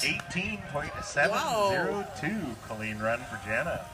18.702 Colleen, run for Jana.